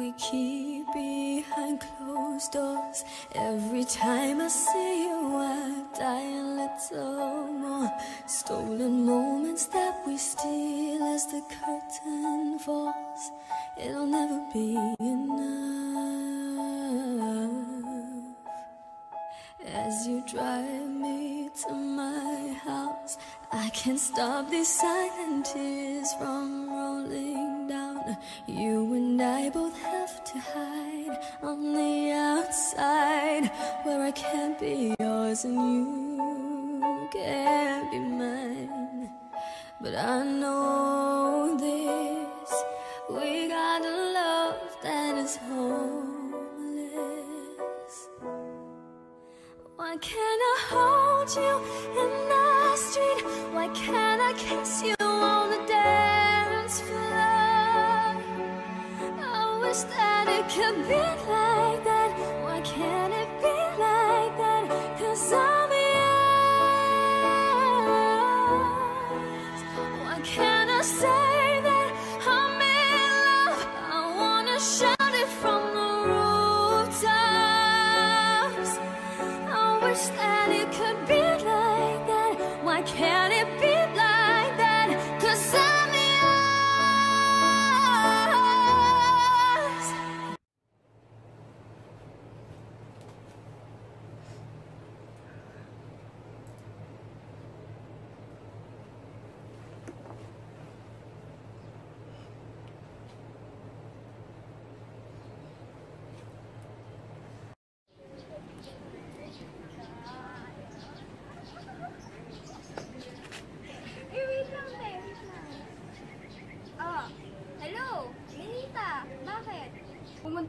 We keep behind closed doors. Every time I see you, I die a little more. Stolen moments that we steal as the curtain falls. It'll never be enough. As you drive me to my house, I can't stop these silent tears from rolling. You and I both have to hide on the outside where I can't be yours and you can't be mine. But I know this we got a love that is homeless. Why can't I hold you in the street? Why can't I kiss you wish that it could be like that. Why can't it be like that? Cause I'm yours. Why can't I say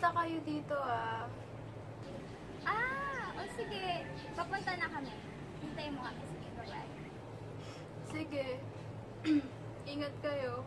Pumunta kayo dito ah. Ah, o sige. Papunta na kami. Hintayin mo kami. Sige, bye-bye. Sige. Ingat kayo.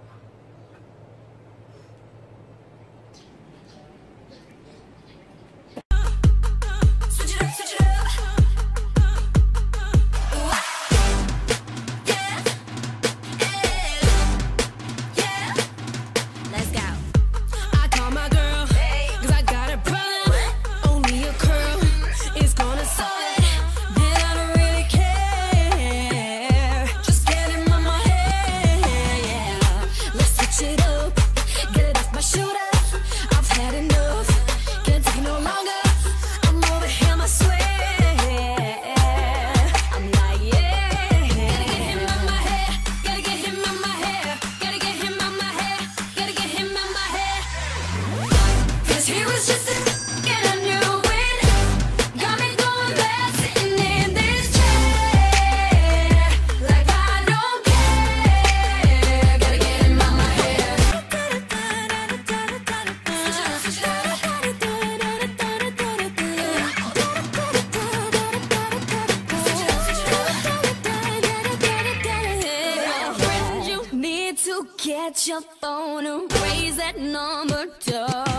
Your phone and raise that number. Don't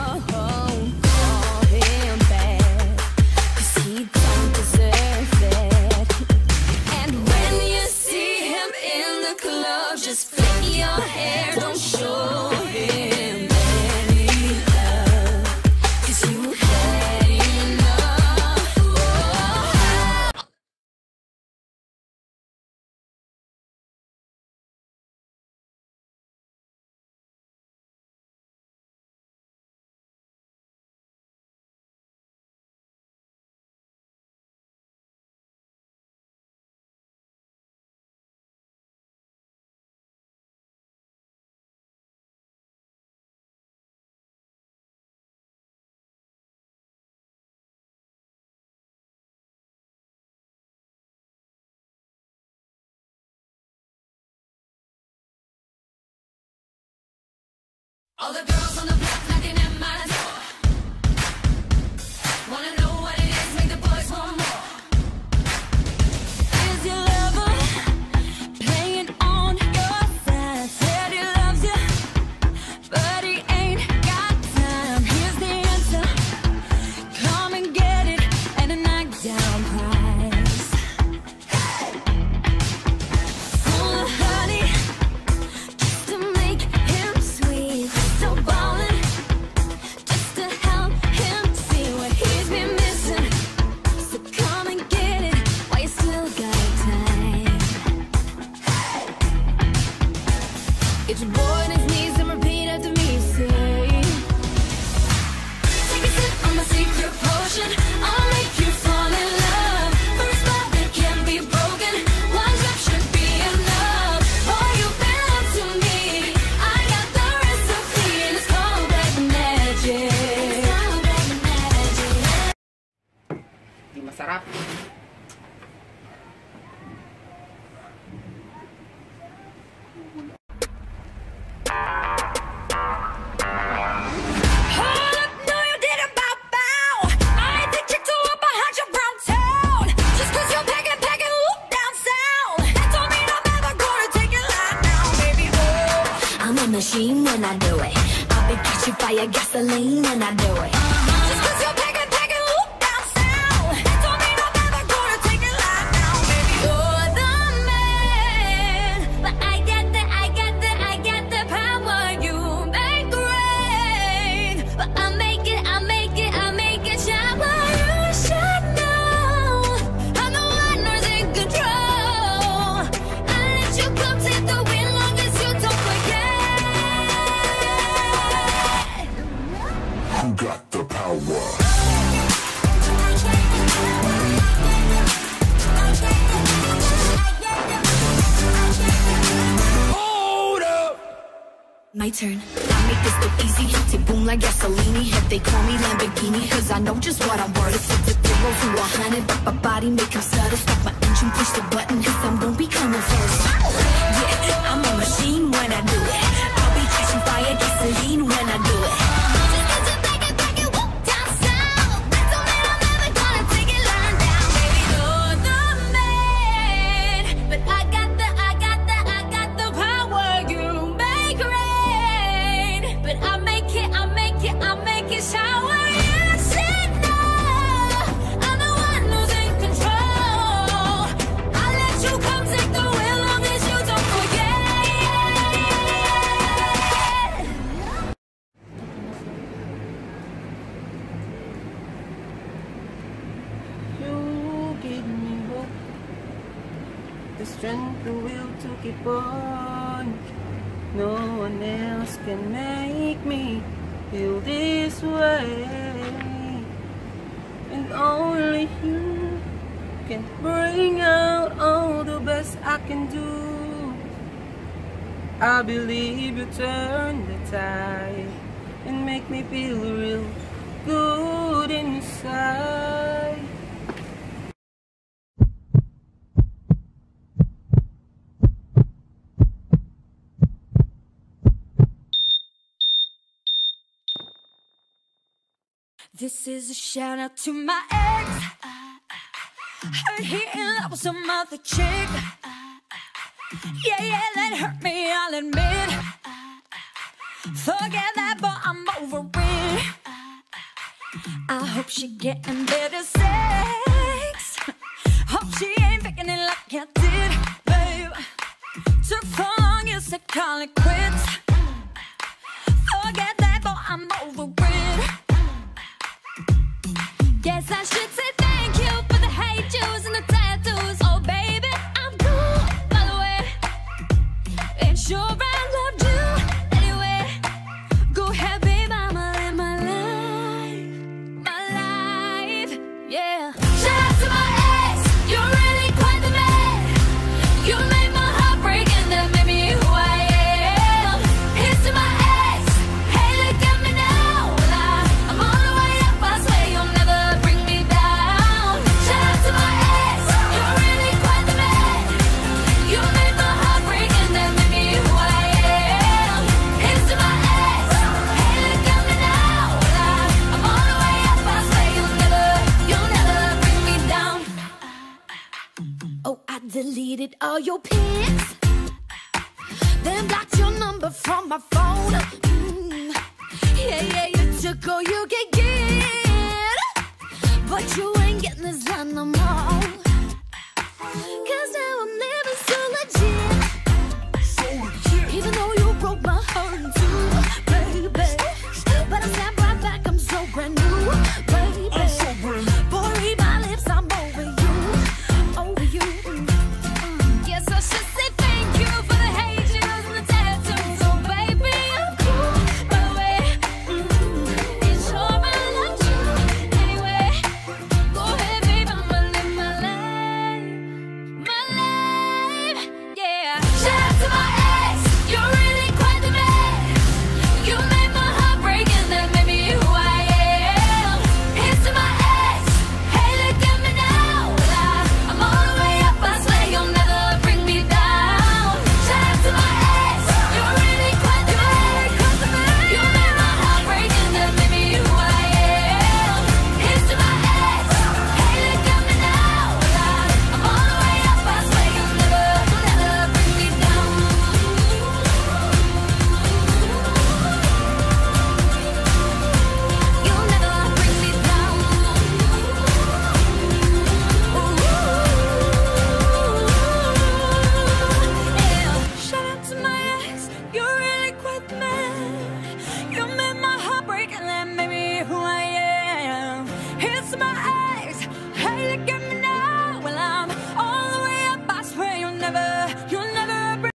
All the girls on the block. machine when I do it. I'll be catching fire, gasoline when I do it. turn. I make this look easy, to boom like gasoline. If they call me Lamborghini, cause I know just what I'm worth. It's the zero to a hundred, but my body make them stutter. Stop my engine, push the button, cause I'm gonna be coming first. Yeah, I'm a machine when I do it. I'll be catching fire, gasoline when I do it. the strength the will to keep on. No one else can make me feel this way. And only you can bring out all the best I can do. I believe you turn the tide and make me feel real good inside. This is a shout out to my ex. Heard he in love with some other chick. Yeah, yeah, that hurt me, I'll admit. Forget that, but I'm over it. I hope she getting better sex. Hope she ain't faking it like I did, babe. Took for long, you said call it quits. Took all you could get. But you ain't getting this done no more. Cause now I'm living so legit. Even though you broke my heart.